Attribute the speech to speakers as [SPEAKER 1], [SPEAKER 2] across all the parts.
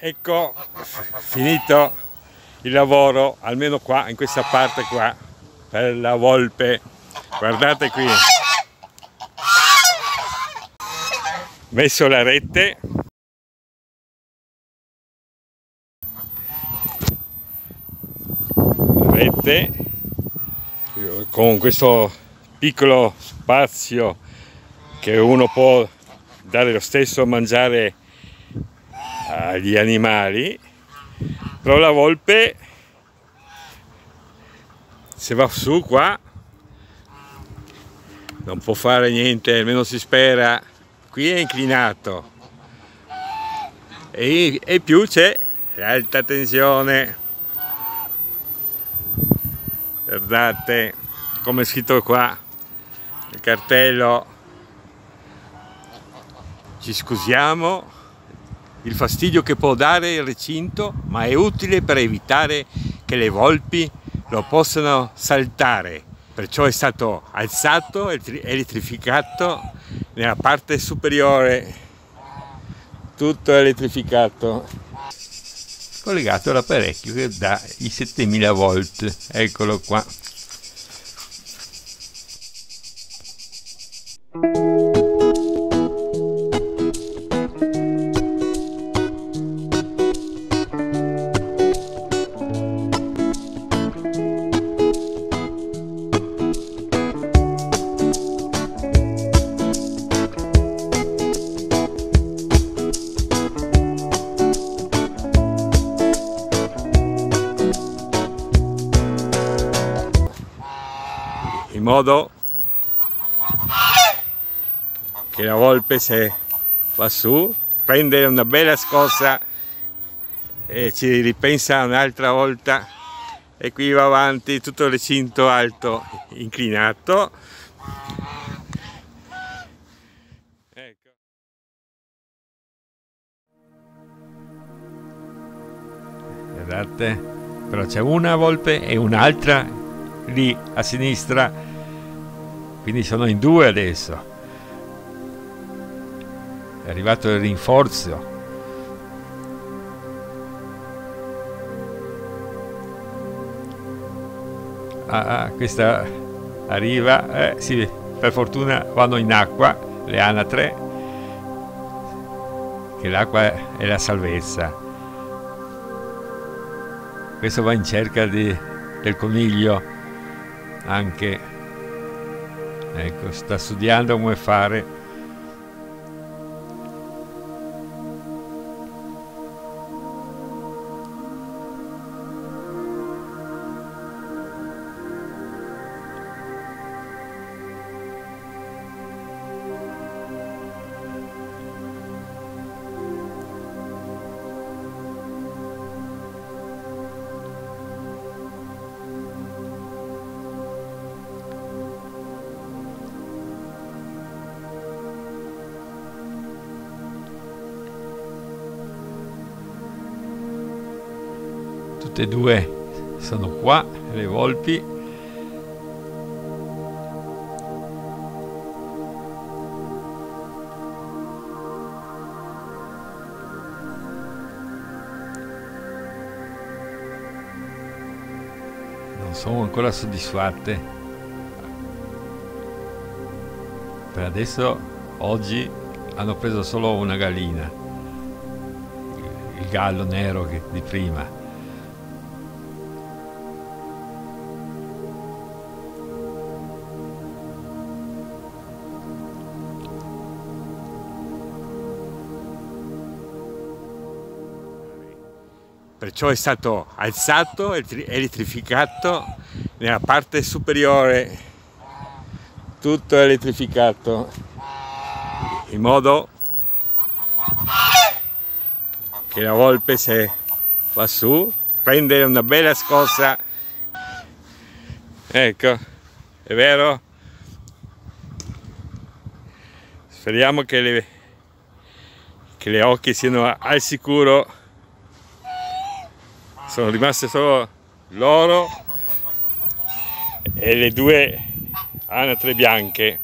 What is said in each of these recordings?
[SPEAKER 1] ecco finito il lavoro almeno qua in questa parte qua per la volpe. Guardate qui. Messo la rete. Rete. Con questo piccolo spazio che uno può dare lo stesso a mangiare agli animali però la volpe se va su qua non può fare niente almeno si spera. Qui è inclinato. E, e più c'è l'alta tensione. Guardate come è scritto qua il cartello. Ci scusiamo il fastidio che può dare il recinto, ma è utile per evitare che le volpi lo possano saltare. Perciò è stato alzato e elettrificato nella parte superiore, tutto elettrificato. Collegato all'apparecchio che dà i 7000 volt, eccolo qua. Modo che la volpe se va su prende una bella scossa e ci ripensa un'altra volta e qui va avanti tutto il recinto alto inclinato ecco. guardate però c'è una volpe e un'altra lì a sinistra quindi sono in due adesso. È arrivato il rinforzo. Ah, ah, questa arriva eh, sì, per fortuna vanno in acqua le anatre che l'acqua è la salvezza. Questo va in cerca di, del coniglio anche ecco sta studiando come fare tutte e due sono qua le volpi. Non sono ancora soddisfatte. Per adesso oggi hanno preso solo una gallina il gallo nero che, di prima perciò è stato alzato elettrificato nella parte superiore. Tutto elettrificato in modo che la volpe se va su prende una bella scossa. Ecco è vero? Speriamo che le, che le occhi siano al sicuro sono rimaste solo loro e le due anatre bianche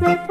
[SPEAKER 1] Bye.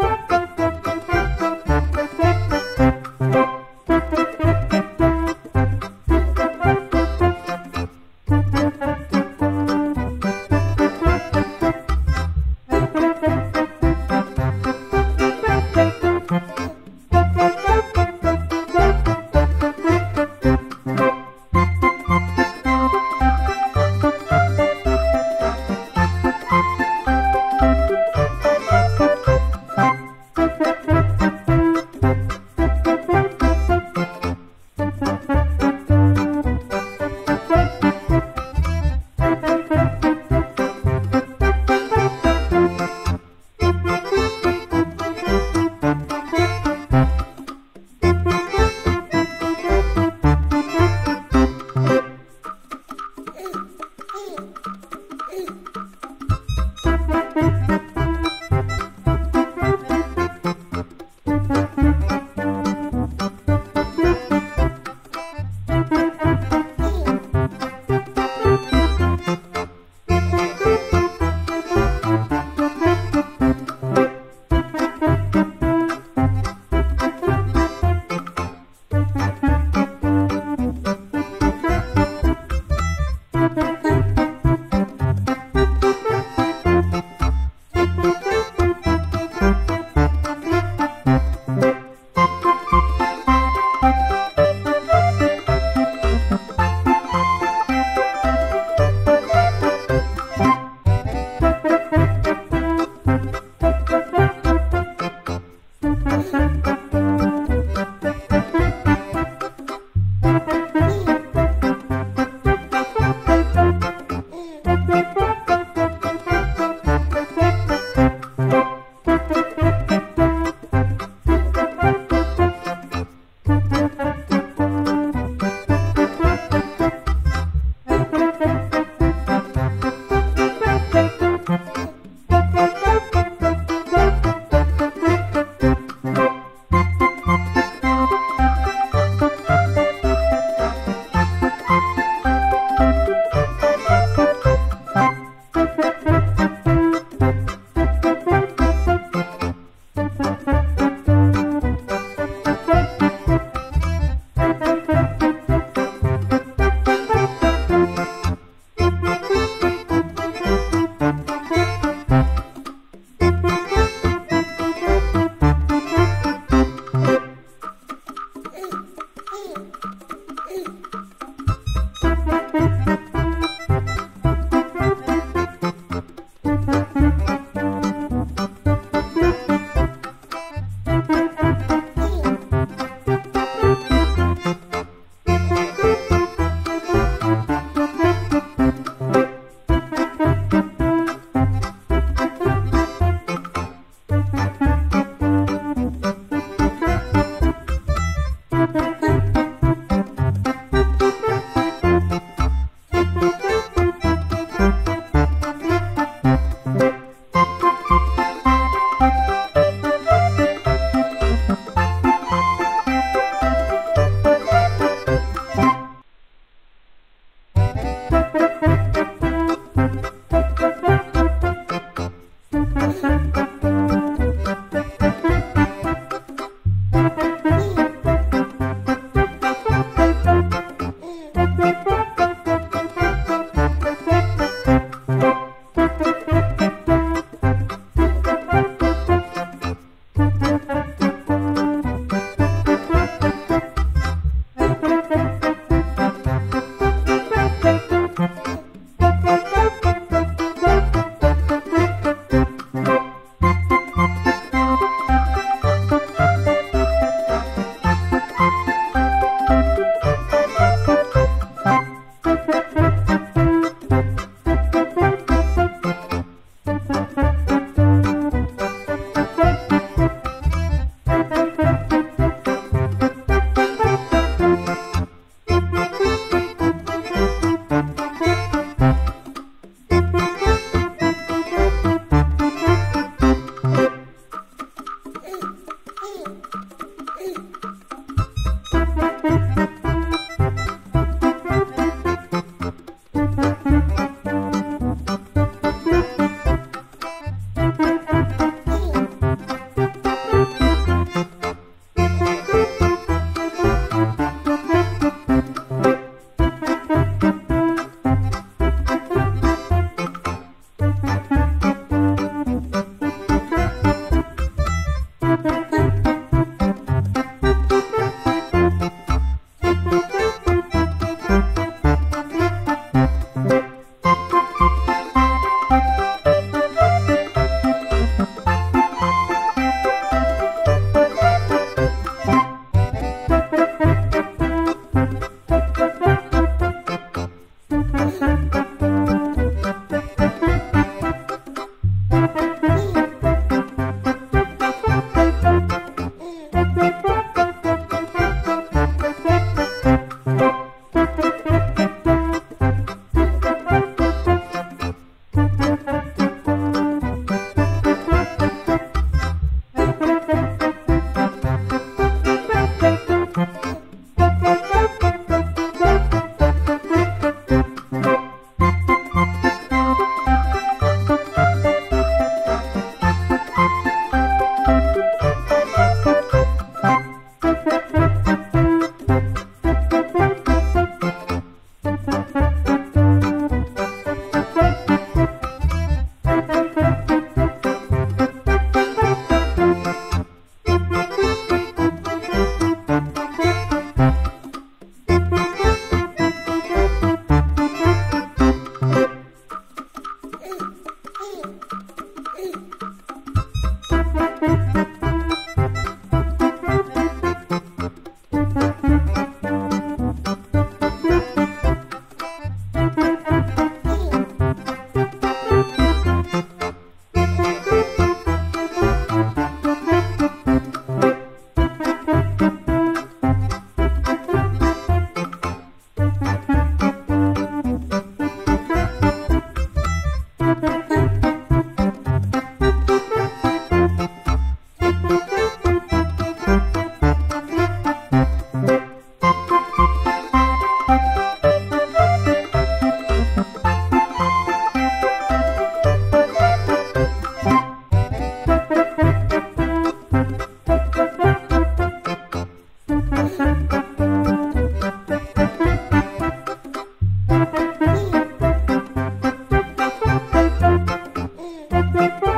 [SPEAKER 1] Thank.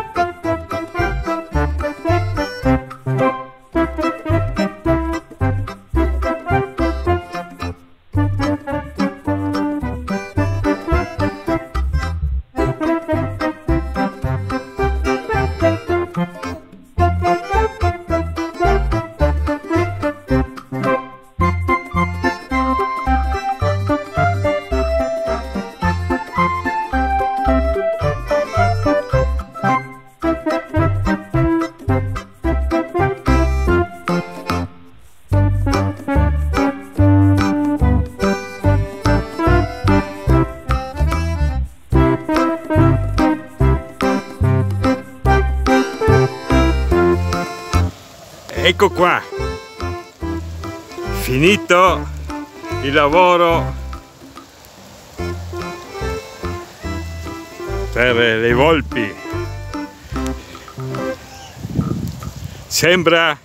[SPEAKER 1] Ecco qua. Finito il lavoro per le volpi. Sembra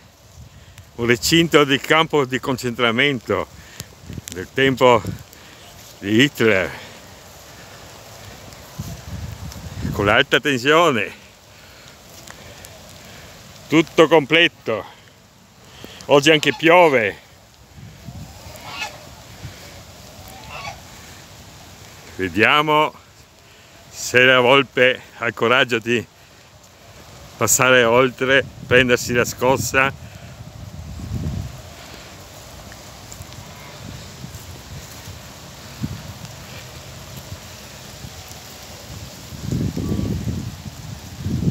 [SPEAKER 1] un recinto di campo di concentramento del tempo di Hitler. Con l'alta tensione. Tutto completo oggi anche piove. Vediamo se la volpe ha coraggio di passare oltre prendersi la scossa.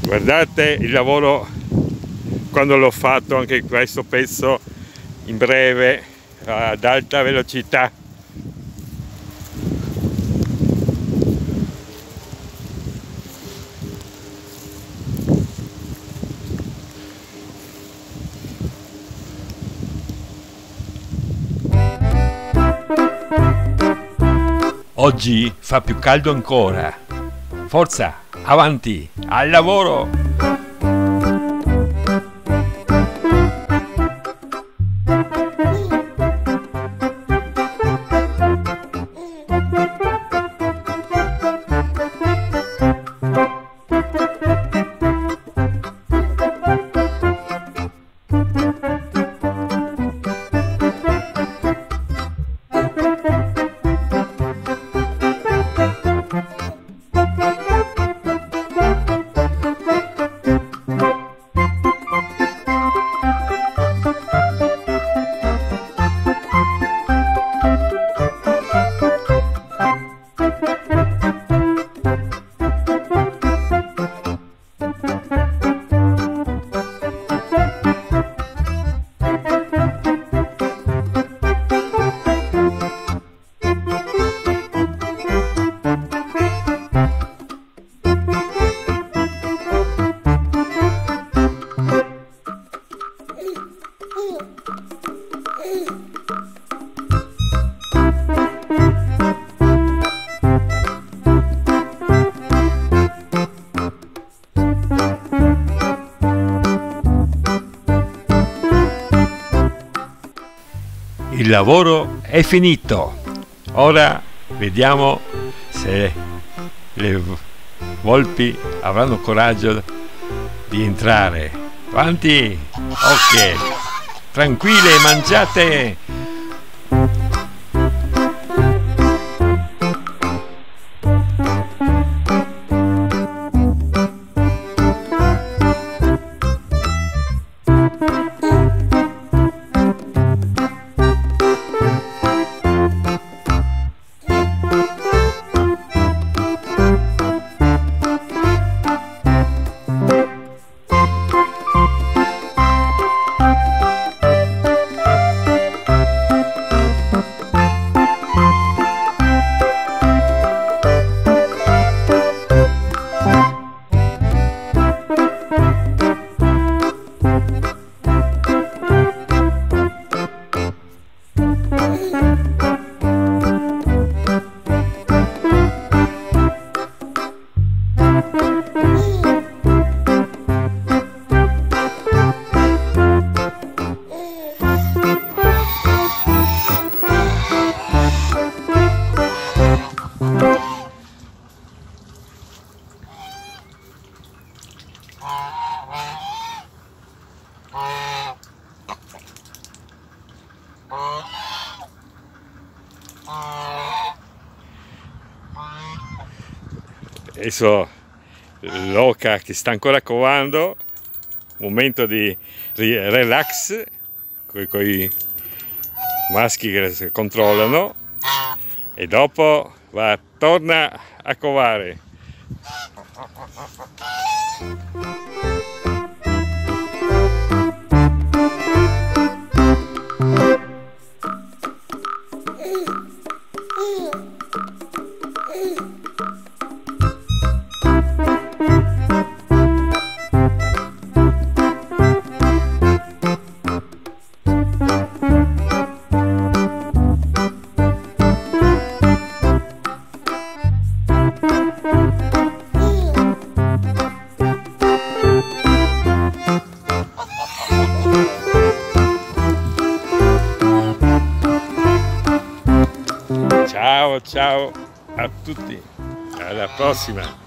[SPEAKER 1] Guardate il lavoro quando l'ho fatto anche questo pezzo in breve ad alta velocità Oggi fa più caldo ancora. Forza, avanti, al lavoro! Lavoro è finito. Ora vediamo se le volpi avranno coraggio di entrare. Avanti! Ok! Tranquille, mangiate! Adesso l'oca che sta ancora covando momento di relax con i maschi che controllano. E dopo va, torna a covare ciao a tutti, alla prossima!